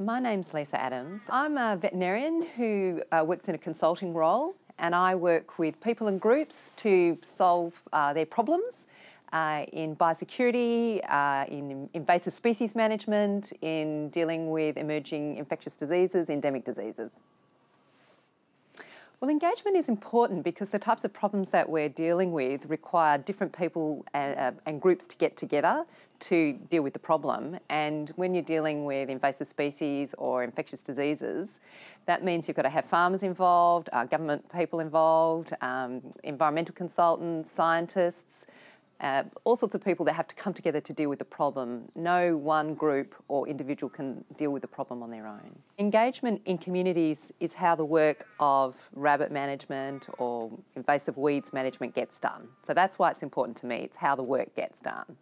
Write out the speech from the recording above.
My name's Lisa Adams. I'm a veterinarian who uh, works in a consulting role and I work with people and groups to solve uh, their problems uh, in biosecurity, uh, in invasive species management, in dealing with emerging infectious diseases, endemic diseases. Well, engagement is important because the types of problems that we're dealing with require different people and, uh, and, groups to get together to deal with the problem. And when you're dealing with invasive species or infectious diseases, that means you've got to have farmers involved, uh, government people involved, um, environmental consultants, scientists, uh, all sorts of people that have to come together to deal with the problem. No one group or individual can deal with the problem on their own. Engagement in communities is how the work of rabbit management or invasive weeds management gets done. So that's why it's important to me. It's how the work gets done.